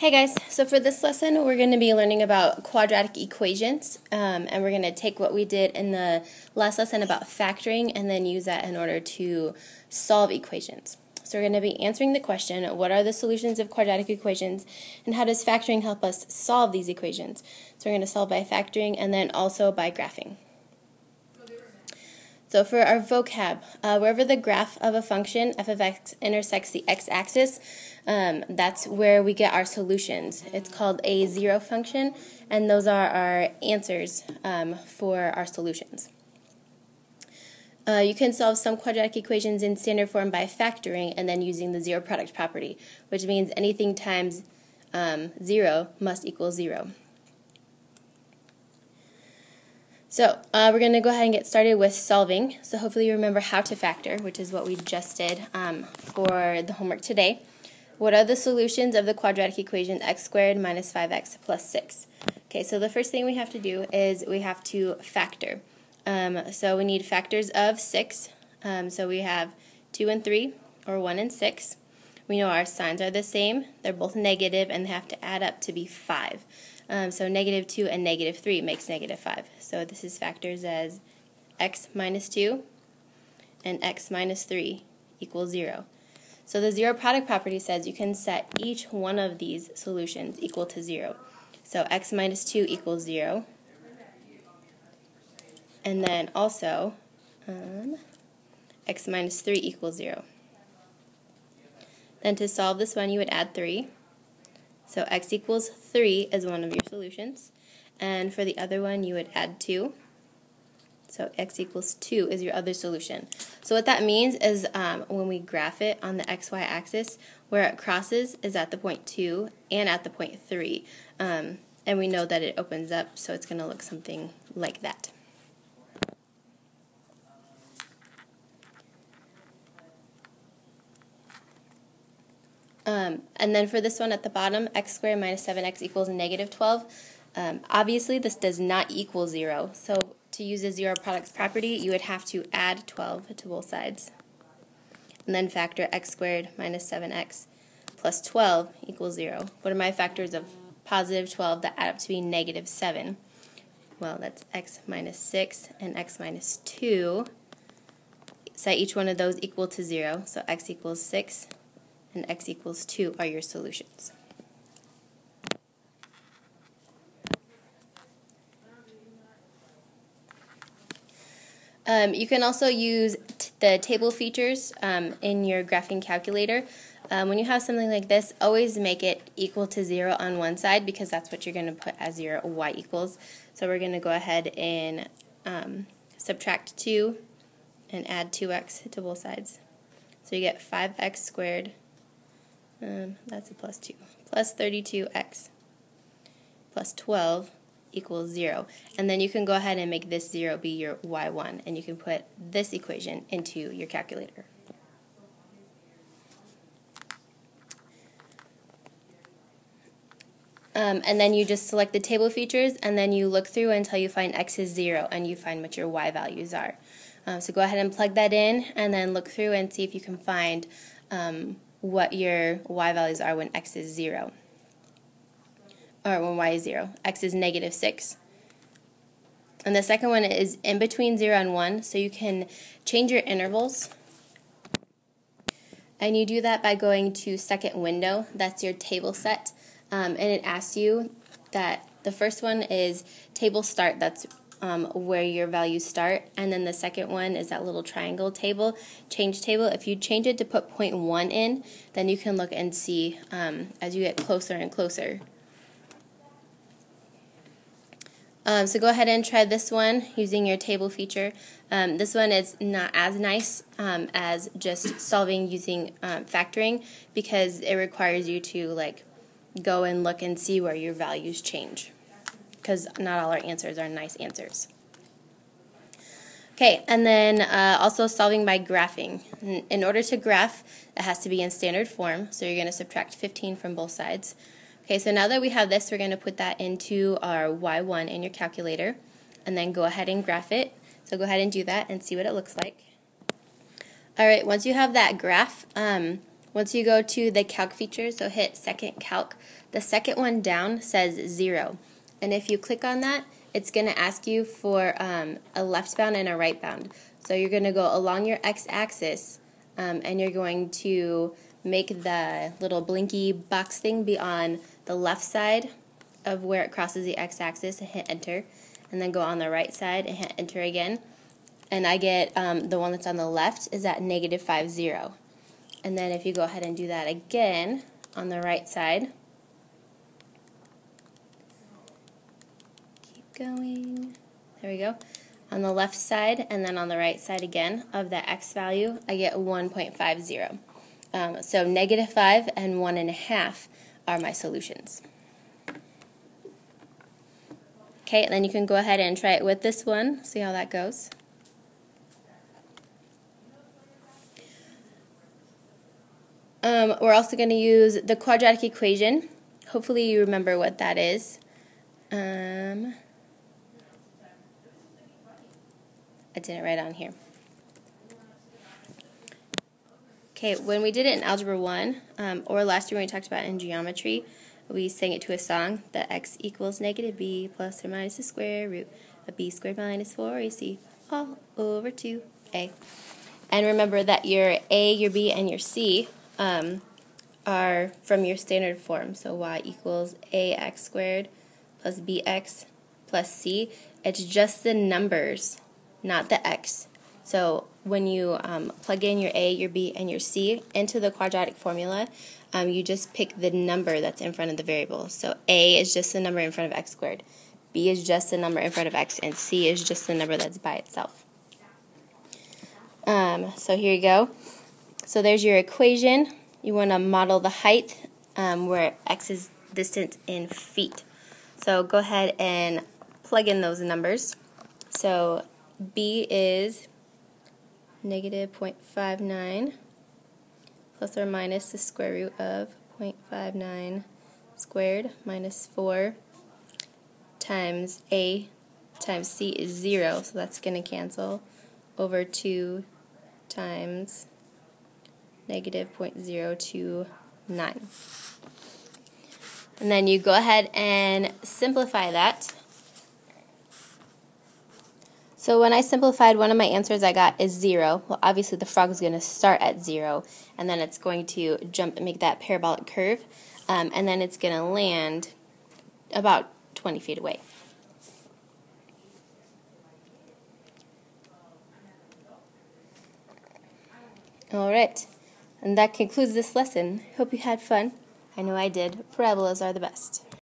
Hey guys, so for this lesson we're going to be learning about quadratic equations um, and we're going to take what we did in the last lesson about factoring and then use that in order to solve equations. So we're going to be answering the question, what are the solutions of quadratic equations and how does factoring help us solve these equations? So we're going to solve by factoring and then also by graphing. So for our vocab, uh, wherever the graph of a function f of x intersects the x-axis, um, that's where we get our solutions. It's called a zero function, and those are our answers um, for our solutions. Uh, you can solve some quadratic equations in standard form by factoring and then using the zero product property, which means anything times um, 0 must equal 0. So uh, we're going to go ahead and get started with solving. So hopefully you remember how to factor, which is what we just did um, for the homework today. What are the solutions of the quadratic equation x squared minus 5x plus 6? Okay, so the first thing we have to do is we have to factor. Um, so we need factors of 6. Um, so we have 2 and 3, or 1 and 6. We know our signs are the same. They're both negative, and they have to add up to be 5. Um, so negative 2 and negative 3 makes negative 5. So this is factors as x minus 2 and x minus 3 equals 0. So the zero product property says you can set each one of these solutions equal to 0. So x minus 2 equals 0. And then also um, x minus 3 equals 0. Then to solve this one, you would add 3. So x equals 3 is one of your solutions. And for the other one, you would add 2. So x equals 2 is your other solution. So what that means is um, when we graph it on the xy axis, where it crosses is at the point 2 and at the point 3. Um, and we know that it opens up, so it's going to look something like that. Um, and then for this one at the bottom, x squared minus 7x equals negative 12. Um, obviously, this does not equal 0. So to use a zero products property, you would have to add 12 to both sides. And then factor x squared minus 7x plus 12 equals 0. What are my factors of positive 12 that add up to be negative 7? Well, that's x minus 6 and x minus 2. Set each one of those equal to 0. So x equals 6 and x equals 2 are your solutions. Um, you can also use the table features um, in your graphing calculator. Um, when you have something like this, always make it equal to 0 on one side because that's what you're going to put as your y equals. So we're going to go ahead and um, subtract 2 and add 2x to both sides. So you get 5x squared um, that's a plus 2. Plus 32x plus 12 equals 0. And then you can go ahead and make this 0 be your y1, and you can put this equation into your calculator. Um, and then you just select the table features, and then you look through until you find x is 0, and you find what your y values are. Um, so go ahead and plug that in, and then look through and see if you can find um, what your y values are when x is 0. Or when y is 0. x is negative 6. And the second one is in between 0 and 1, so you can change your intervals. And you do that by going to second window, that's your table set. Um, and it asks you that the first one is table start, that's um, where your values start. And then the second one is that little triangle table, change table. If you change it to put 0.1 in, then you can look and see um, as you get closer and closer. Um, so go ahead and try this one using your table feature. Um, this one is not as nice um, as just solving using um, factoring because it requires you to like go and look and see where your values change because not all our answers are nice answers. Okay, and then uh, also solving by graphing. In order to graph, it has to be in standard form, so you're going to subtract 15 from both sides. Okay, so now that we have this, we're going to put that into our y1 in your calculator, and then go ahead and graph it. So go ahead and do that and see what it looks like. All right, once you have that graph, um, once you go to the calc feature, so hit second calc, the second one down says zero. And if you click on that, it's going to ask you for um, a left bound and a right bound. So you're going to go along your x-axis um, and you're going to make the little blinky box thing be on the left side of where it crosses the x-axis and hit enter. And then go on the right side and hit enter again. And I get um, the one that's on the left is at negative 5, 0. And then if you go ahead and do that again on the right side, keep going, there we go. On the left side and then on the right side again of that x value, I get 1.50. Um, so negative 5 and 1.5 are my solutions. Okay, and then you can go ahead and try it with this one, see how that goes. Um, we're also going to use the quadratic equation. Hopefully you remember what that is. Um, I did it right on here. Okay, when we did it in Algebra 1, um, or last year when we talked about in geometry, we sang it to a song, that x equals negative b plus or minus the square root of b squared minus 4ac all over 2a. And remember that your a, your b, and your c um, are from your standard form. So y equals ax squared plus bx plus c. It's just the numbers, not the x. So when you um, plug in your a, your b, and your c into the quadratic formula, um, you just pick the number that's in front of the variable. So a is just the number in front of x squared, b is just the number in front of x, and c is just the number that's by itself. Um, so here you go. So there's your equation. You want to model the height um, where x is distance in feet. So go ahead and plug in those numbers. So b is negative 0.59 plus or minus the square root of 0.59 squared minus 4 times a times c is 0, so that's going to cancel over 2 times negative 0.029. And then you go ahead and simplify that. So when I simplified, one of my answers I got is 0. Well, obviously the frog is going to start at 0, and then it's going to jump and make that parabolic curve, um, and then it's going to land about 20 feet away. All right. And that concludes this lesson. Hope you had fun. I know I did. Parabolas are the best.